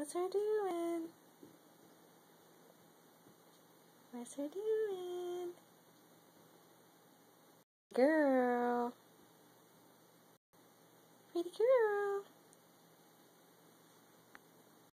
What's her doing? What's her doing? Girl. Pretty girl.